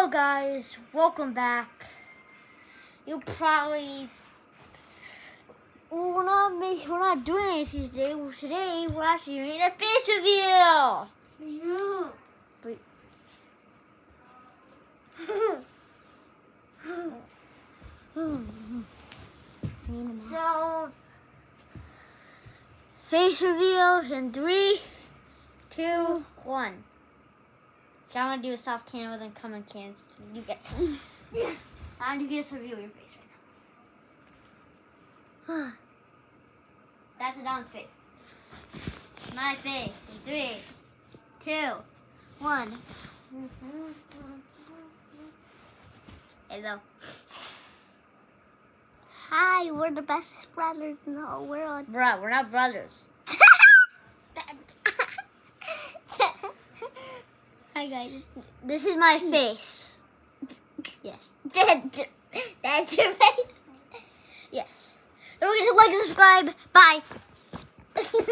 Hello guys, welcome back. You probably we're not we're not doing anything today. Today we're actually doing a face review. Yeah. But, so face reveal in three, two, one. So I'm gonna do a soft can with a common can. You get. Yeah. I'm gonna get a review of your face right now. That's a Don's face. My face. In three, two, one. Hello. Hi, we're the best brothers in the whole world. Bruh, we're not brothers. Hi guys. This is my hmm. face. Yes. That's your face. Yes. Don't forget to like and subscribe. Bye.